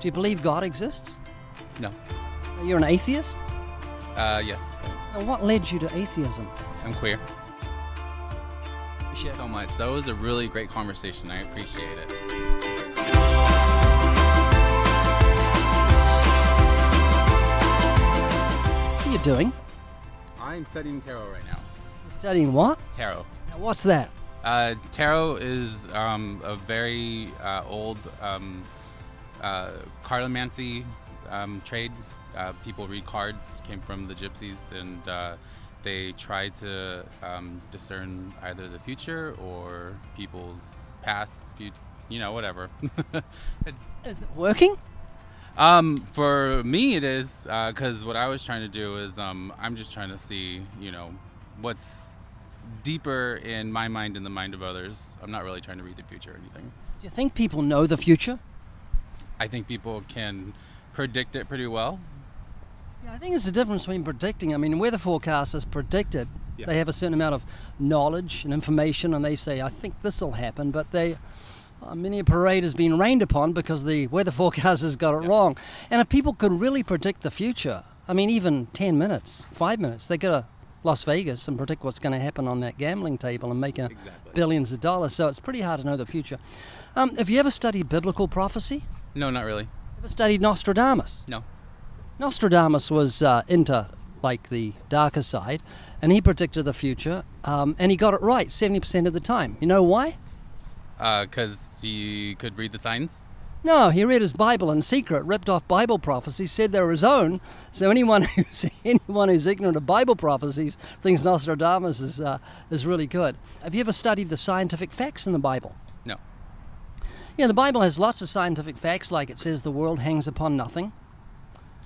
Do you believe God exists? No. You're an atheist? Uh, yes. Now, what led you to atheism? I'm queer. Appreciate so much. That was a really great conversation. I appreciate it. What are you doing? I'm studying tarot right now. You're studying what? Tarot. Now, what's that? Uh, tarot is um, a very uh, old um, uh, cartomancy um, trade. Uh, people read cards, came from the gypsies, and uh, they try to um, discern either the future or people's past, fut- you know, whatever. Is it working? Um, for me, it is because what I was trying to do is um, I'm just trying to see, you know, what's deeper in my mind and the mind of others. I'm not really trying to read the future or anything. Do you think people know the future? I think people can predict it pretty well. Yeah, I think it's the difference between predicting. I mean, weather forecasters predicted. Yeah. They have a certain amount of knowledge and information, and they say, "I think this will happen," but they. Uh, many a parade has been rained upon because the weather forecasters got it wrong. And if people could really predict the future, I mean, even 10 minutes, five minutes, they go to Las Vegas and predict what's going to happen on that gambling table and make a Exactly. billions of dollars. So it's pretty hard to know the future. Um, have you ever studied biblical prophecy? No, not really. Ever studied Nostradamus? No. Nostradamus was uh, into like the darker side, and he predicted the future, um, and he got it right 70% of the time. You know why? Because he could read the signs. No, he read his Bible in secret, ripped off Bible prophecies, said they were his own. So anyone who's anyone who's ignorant of Bible prophecies thinks Nostradamus is uh, is really good. Have you ever studied the scientific facts in the Bible? Yeah, the Bible has lots of scientific facts, like it says the world hangs upon nothing.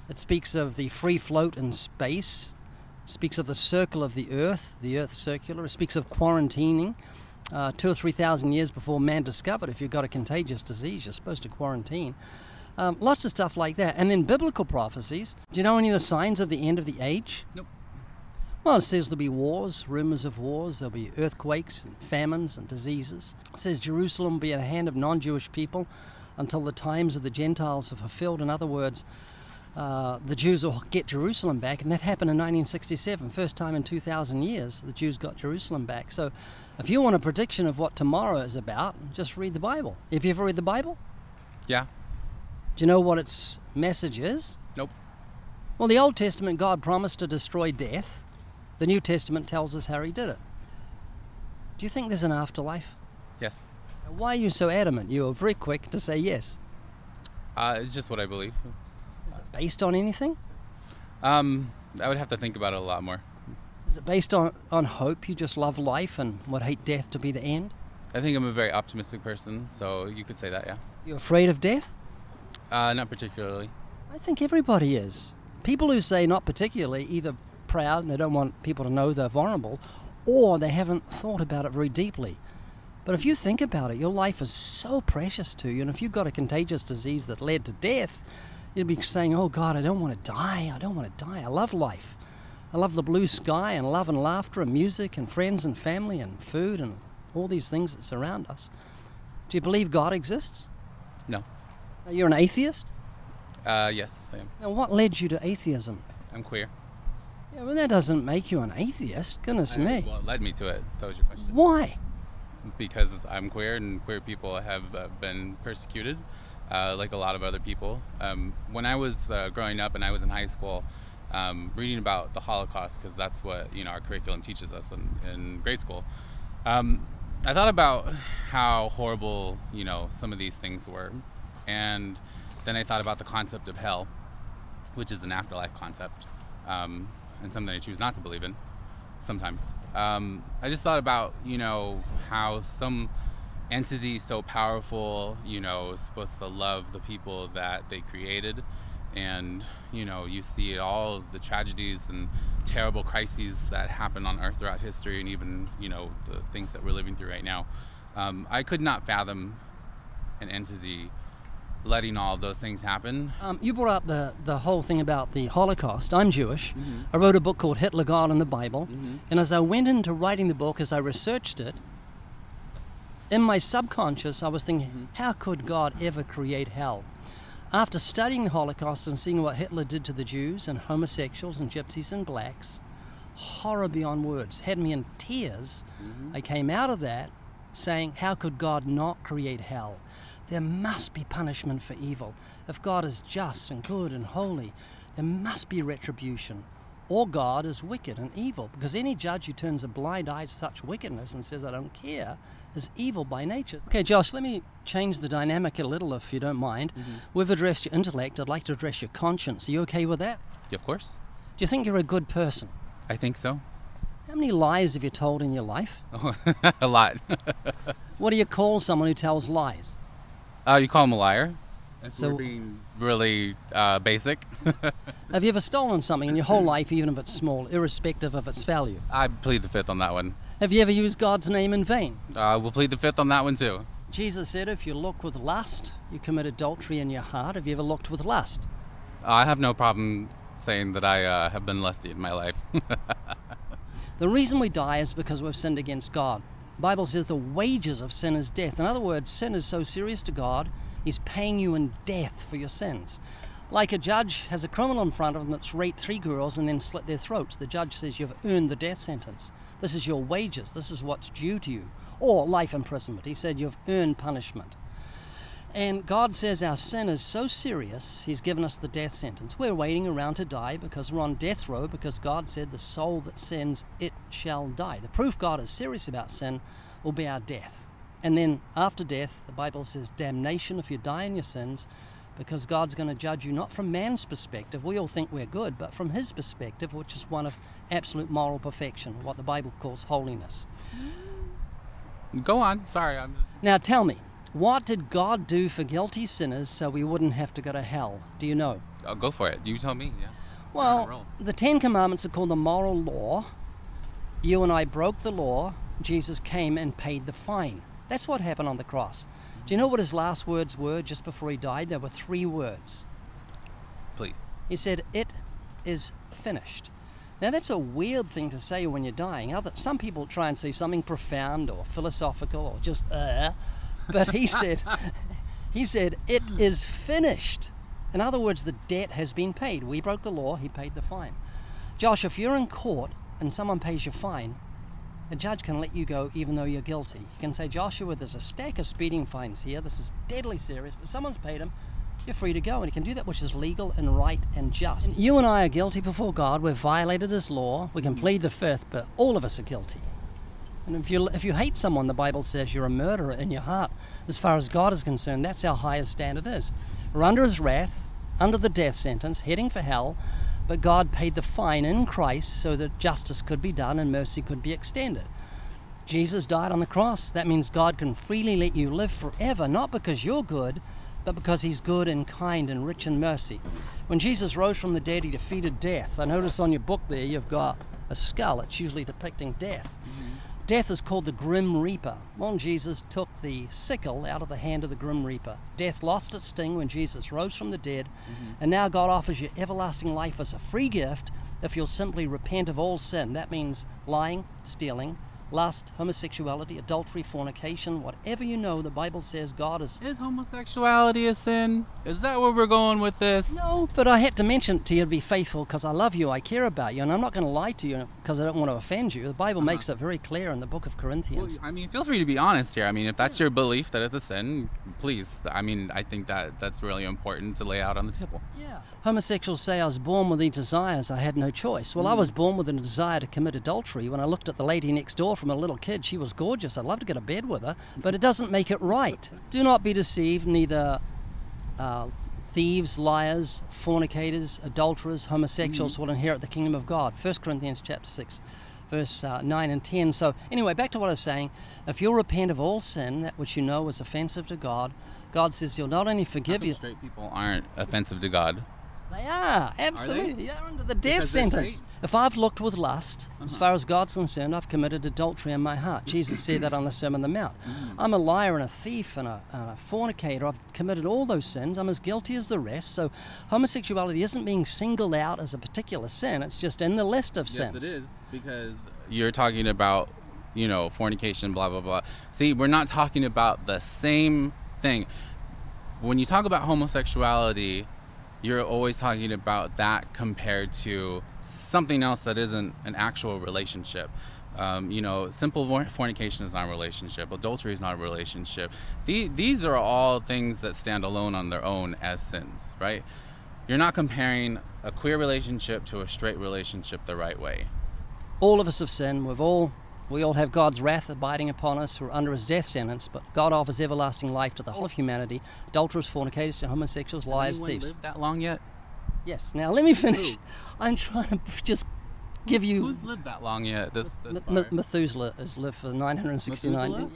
It speaks of the free float in space. It speaks of the circle of the earth, the earth circular. It speaks of quarantining. Uh, two or three thousand years before man discovered if you've got a contagious disease, you're supposed to quarantine. Um, lots of stuff like that. And then biblical prophecies. Do you know any of the signs of the end of the age? Nope. Well, it says there'll be wars, rumors of wars, there'll be earthquakes and famines and diseases. It says Jerusalem will be in the hand of non Jewish people until the times of the Gentiles are fulfilled. In other words, uh, the Jews will get Jerusalem back, and that happened in 1967. First time in 2,000 years the Jews got Jerusalem back. So, if you want a prediction of what tomorrow is about, just read the Bible. Have you ever read the Bible? Yeah. Do you know what its message is? Nope. Well, the Old Testament, God promised to destroy death. The New Testament tells us how He did it. Do you think there's an afterlife? Yes. Why are you so adamant? You were very quick to say yes. Uh, it's just what I believe. Is it based on anything? Um, I would have to think about it a lot more. Is it based on, on hope? You just love life and would hate death to be the end? I think I'm a very optimistic person, so you could say that, yeah. You're afraid of death? Uh, not particularly. I think everybody is. People who say not particularly, either proud and they don't want people to know they're vulnerable, or they haven't thought about it very deeply. But if you think about it, your life is so precious to you, and if you've got a contagious disease that led to death, you'd be saying, Oh God, I don't want to die. I don't want to die. I love life. I love the blue sky and love and laughter and music and friends and family and food and all these things that surround us. Do you believe God exists? No. You're an atheist? Uh, yes, I am. Now, what led you to atheism? I'm queer. Yeah, well, that doesn't make you an atheist. Goodness I- me. Well, it led me to it. That was your question. Why? because I'm queer and queer people have uh, been persecuted, uh, like a lot of other people. Um, when I was uh, growing up and I was in high school, um, reading about the Holocaust, because that's what you know our curriculum teaches us in, in grade school. Um, I thought about how horrible you know some of these things were, and then I thought about the concept of hell, which is an afterlife concept, um, and something I choose not to believe in sometimes. Um, I just thought about, you know, how some entity so powerful, you know, is supposed to love the people that they created. And, you know, you see all the tragedies and terrible crises that happen on Earth throughout history and even, you know, the things that we're living through right now. Um, I could not fathom an entity letting all of those things happen. Um, you brought up the, the whole thing about the Holocaust. I'm Jewish. Mm-hmm. I wrote a book called Hitler, God, and the Bible. And as I went into writing the book, as I researched it, in my subconscious, I was thinking, Mm-hmm. how could God ever create hell? After studying the Holocaust and seeing what Hitler did to the Jews and homosexuals and gypsies and blacks, horror beyond words, had me in tears. I came out of that saying, How could God not create hell? There must be punishment for evil. If God is just and good and holy, there must be retribution. Or God is wicked and evil, because any judge who turns a blind eye to such wickedness and says, I don't care, is evil by nature. Okay, Josh, let me change the dynamic a little if you don't mind. Mm-hmm. We've addressed your intellect, I'd like to address your conscience. Are you okay with that? Yeah, of course. Do you think you're a good person? I think so. How many lies have you told in your life? a lot. What do you call someone who tells lies? Uh, you call him a liar? If So- being really uh, basic. Have you ever stolen something in your whole life, even if it's small, irrespective of its value? I plead the fifth on that one. Have you ever used God's name in vain? Uh, we'll plead the fifth on that one too. Jesus said, if you look with lust, you commit adultery in your heart. Have you ever looked with lust? I have no problem saying that I uh, have been lusty in my life. The reason we die is because we've sinned against God. The Bible says the wages of sin is death. In other words, sin is so serious to God, He's paying you in death for your sins. Like a judge has a criminal in front of him that's raped three girls and then slit their throats. The judge says you've earned the death sentence. This is your wages. This is what's due to you. Or life imprisonment. He said you've earned punishment. And God says our sin is so serious, He's given us the death sentence. We're waiting around to die because we're on death row because God said the soul that sins, it shall die. The proof God is serious about sin will be our death. And then after death, the Bible says damnation if you die in your sins because God's going to judge you not from man's perspective. We all think we're good, but from His perspective, which is one of absolute moral perfection, what the Bible calls holiness. Go on. Sorry. I'm. Now tell me, what did God do for guilty sinners so we wouldn't have to go to hell? Do you know? I'll go for it. Do you tell me. Yeah. Well, the Ten Commandments are called the moral law. You and I broke the law. Jesus came and paid the fine. That's what happened on the cross. Do you know what his last words were just before he died? There were three words. Please. He said, It is finished. Now, that's a weird thing to say when you're dying. Other, some people try and say something profound or philosophical or just, uh, but he said, he said, It is finished. In other words, the debt has been paid. We broke the law, he paid the fine. Josh, if you're in court and someone pays your fine, a judge can let you go even though you're guilty. He can say, Joshua, there's a stack of speeding fines here. This is deadly serious, but someone's paid him. You're free to go. And he can do that which is legal and right and just. And you and I are guilty before God. We've violated his law. We can plead the fifth, but all of us are guilty. And if you, if you hate someone, the Bible says you're a murderer in your heart. As far as God is concerned, that's how high his standard is. We're under his wrath, under the death sentence, heading for hell, but God paid the fine in Christ so that justice could be done and mercy could be extended. Jesus died on the cross. That means God can freely let you live forever, not because you're good, but because He's good and kind and rich in mercy. When Jesus rose from the dead, He defeated death. I notice on your book there you've got a skull. It's usually depicting death. Death is called the Grim Reaper. Well, Jesus took the sickle out of the hand of the Grim Reaper. Death lost its sting when Jesus rose from the dead, mm-hmm. and now God offers you everlasting life as a free gift if you'll simply repent of all sin. That means lying, stealing, lust, homosexuality, adultery, fornication, whatever you know, the Bible says God is. Is homosexuality a sin? Is that where we're going with this? No, but I had to mention it to you to be faithful because I love you, I care about you, and I'm not going to lie to you because I don't want to offend you. The Bible makes it very clear in the book of Well, Corinthians. I mean, feel free to be honest here. I mean, if that's your belief that it's a sin, please. I mean, I think that that's really important to lay out on the table. Yeah. Homosexuals say I was born with these desires, I had no choice. Well, I mm. was born with a desire to commit adultery. When I looked at the lady next door from a little kid, she was gorgeous. I'd love to get a bed with her, but it doesn't make it right. Do not be deceived, neither uh, thieves, liars, fornicators, adulterers, homosexuals will inherit the kingdom of God. 1 Corinthians chapter 6 verse uh, 9 and 10. So, anyway, back to what I was saying. If you'll repent of all sin, that which you know is offensive to God, God says He'll not only forgive you, Straight people aren't offensive to God. They are, absolutely. They're under the death Because sentence. If I've looked with lust, as uh-huh. far as God's concerned, I've committed adultery in my heart. Jesus said that on the Sermon on the Mount. Mm. I'm a liar and a thief and a, and a fornicator. I've committed all those sins. I'm as guilty as the rest. So homosexuality isn't being singled out as a particular sin, it's just in the list of sins. Yes, it is because you're talking about, you know, fornication, blah blah blah. See, we're not talking about the same thing. when you talk about homosexuality, you're always talking about that compared to something else that isn't an actual relationship. Um, you know, simple fornication is not a relationship. Adultery is not a relationship. The, these are all things that stand alone on their own as sins, right? You're not comparing a queer relationship to a straight relationship the right way. All of us have sinned. We've all we all have God's wrath abiding upon us. We're under his death sentence, but God offers everlasting life to the whole of humanity. Adulterers, fornicators, and homosexuals, liars, thieves. lived that long yet? Yes. Now let me finish. I'm trying to just give you. Who's lived that long yet? This, this M- Methuselah has lived for 969. Methuselah?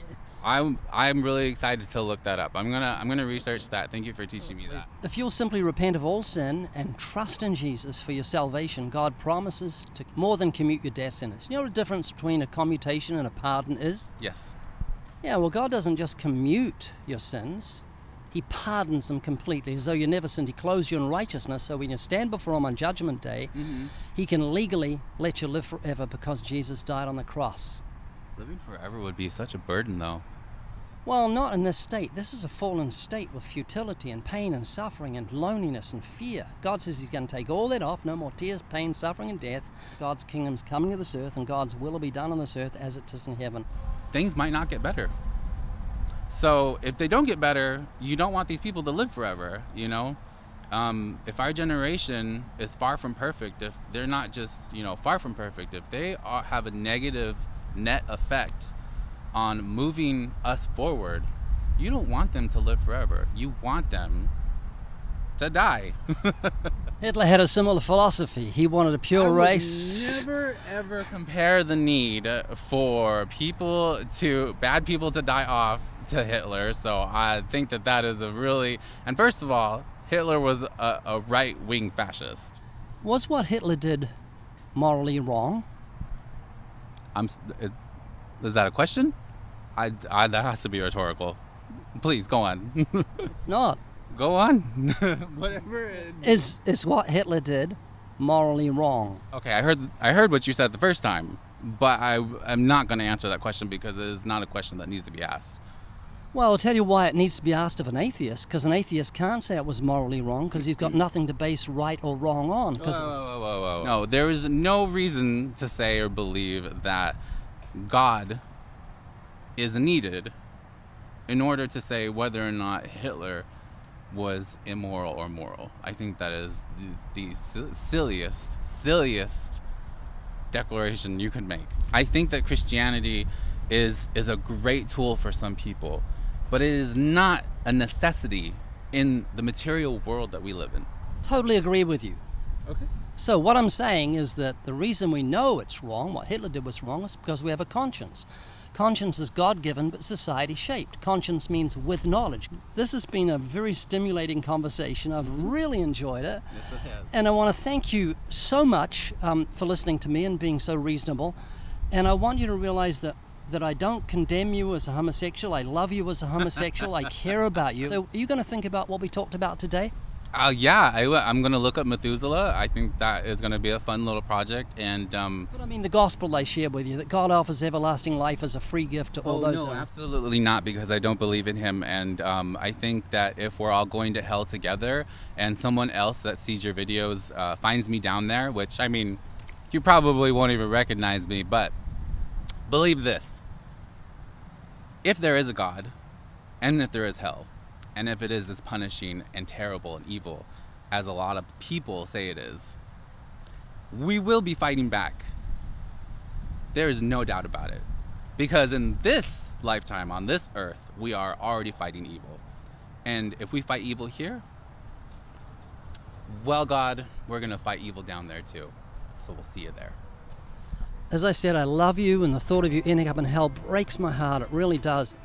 I'm I'm really excited to look that up. I'm gonna I'm gonna research that. Thank you for teaching me that. If you'll simply repent of all sin and trust in Jesus for your salvation, God promises to more than commute your death sentence. You know what the difference between a commutation and a pardon is? Yes. Yeah, well, God doesn't just commute your sins. He pardons them completely, as though you never sinned. He clothes you in righteousness, so when you stand before Him on Judgment Day, mm-hmm. He can legally let you live forever because Jesus died on the cross. Living forever would be such a burden, though. Well, not in this state. This is a fallen state with futility and pain and suffering and loneliness and fear. God says He's going to take all that off. No more tears, pain, suffering, and death. God's kingdom's coming to this earth, and God's will will be done on this earth as it is in heaven. Things might not get better. So if they don't get better, you don't want these people to live forever, you know? Um, if our generation is far from perfect, if they're not just, you know, far from perfect, if they are, have a negative net effect on moving us forward, you don't want them to live forever. You want them to die. Hitler had a similar philosophy. He wanted a pure race. Never ever compare the need for people to bad people to die off to Hitler. So I think that that is a really and first of all, Hitler was a, a right wing fascist. Was what Hitler did morally wrong? I'm. Is that a question? I, I that has to be rhetorical. Please go on. it's not. Go on. Whatever. Is is what Hitler did morally wrong? Okay, I heard I heard what you said the first time, but I am not going to answer that question because it is not a question that needs to be asked. Well, I'll tell you why it needs to be asked of an atheist, because an atheist can't say it was morally wrong, because he's got nothing to base right or wrong on. Whoa, whoa, whoa, whoa, No, there is no reason to say or believe that God is needed in order to say whether or not Hitler was immoral or moral. I think that is the, the silliest, silliest declaration you could make. I think that Christianity is is a great tool for some people, but it is not a necessity in the material world that we live in. Totally agree with you. Okay. So what I'm saying is that the reason we know it's wrong, what Hitler did was wrong, is because we have a conscience. Conscience is God given but society shaped. Conscience means with knowledge. This has been a very stimulating conversation. I've mm-hmm. really enjoyed it. Yes, it and I want to thank you so much um, for listening to me and being so reasonable. And I want you to realize that that I don't condemn you as a homosexual. I love you as a homosexual. I care about you. So, are you going to think about what we talked about today? Uh, yeah, I, am going to look up Methuselah. I think that is going to be a fun little project. And um, but I mean, the gospel I shared with you that God offers everlasting life as a free gift to all oh, those. No, absolutely not, because I don't believe in Him. And um, I think that if we're all going to hell together, and someone else that sees your videos uh, finds me down there, which I mean, you probably won't even recognize me, but believe this: if there is a God, and if there is hell and if it is as punishing and terrible and evil as a lot of people say it is, we will be fighting back. There is no doubt about it. Because in this lifetime, on this earth, we are already fighting evil. And if we fight evil here, well, God, we're going to fight evil down there too. So we'll see you there. As I said, I love you, and the thought of you ending up in hell breaks my heart. It really does.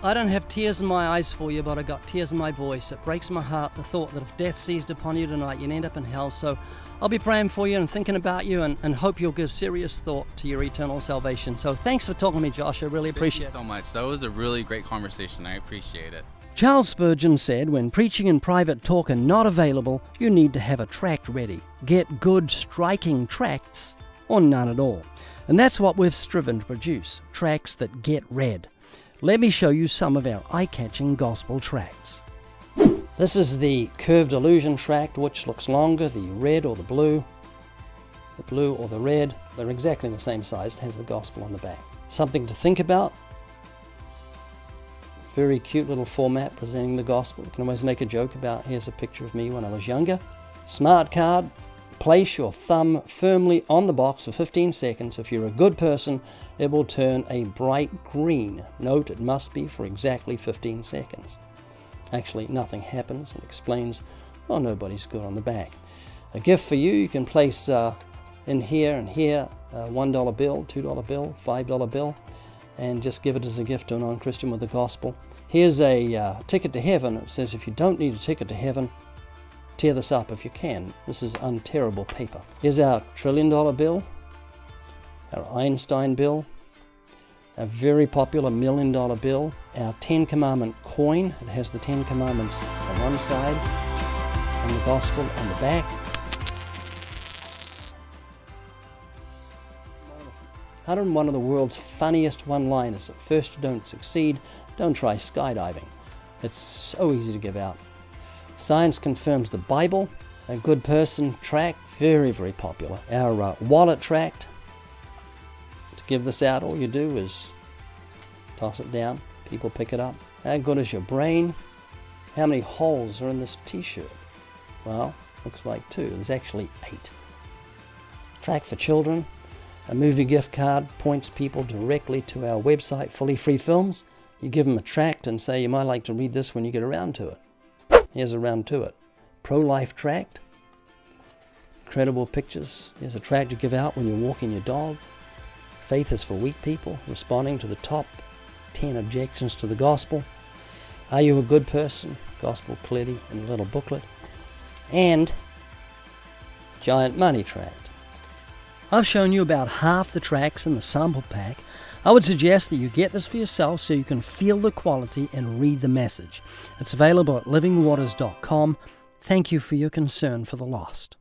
I don't have tears in my eyes for you, but I got tears in my voice. It breaks my heart the thought that if death seized upon you tonight, you'd end up in hell. So I'll be praying for you and thinking about you and, and hope you'll give serious thought to your eternal salvation. So thanks for talking to me, Josh. I really appreciate it. so much. That was a really great conversation. I appreciate it. Charles Spurgeon said, When preaching and private talk are not available, you need to have a tract ready. Get good, striking tracts, or none at all. And that's what we've striven to produce tracks that get read. Let me show you some of our eye catching gospel tracts. The This is the curved illusion tract, which looks longer, the red or the blue. The blue or the red, they're exactly the same size. It has the gospel on the back. Something to think about. Very cute little format presenting the gospel. You can always make a joke about here's a picture of me when I was younger. Smart card, place your thumb firmly on the box for 15 seconds. If you're a good person, it will turn a bright green. Note it must be for exactly 15 seconds. Actually, nothing happens and explains, oh, nobody's good on the back. A gift for you, you can place uh, in here and here a $1 bill, $2 bill, $5 bill, and just give it as a gift to a non Christian with the gospel. Here's a uh, ticket to heaven. It says if you don't need a ticket to heaven, tear this up if you can. This is unterrible paper. Here's our trillion dollar bill, our Einstein bill, a very popular million dollar bill, our Ten Commandment coin. It has the Ten Commandments on one side and the gospel on the back. one of the world's funniest one liners. At first, you don't succeed, don't try skydiving. It's so easy to give out. Science confirms the Bible, a good person tract, very, very popular. Our uh, wallet tract, to give this out, all you do is toss it down, people pick it up. How good is your brain? How many holes are in this t shirt? Well, looks like two. There's actually eight. Tract for children, a movie gift card points people directly to our website, Fully Free Films. You give them a tract and say you might like to read this when you get around to it. Here's a round to it. Pro Life Tract. Incredible pictures. Here's a tract you give out when you're walking your dog. Faith is for weak people, responding to the top 10 objections to the gospel. Are you a good person? Gospel clearly in a little booklet. And Giant Money Tract. I've shown you about half the tracks in the sample pack. I would suggest that you get this for yourself so you can feel the quality and read the message. It's available at livingwaters.com. Thank you for your concern for the lost.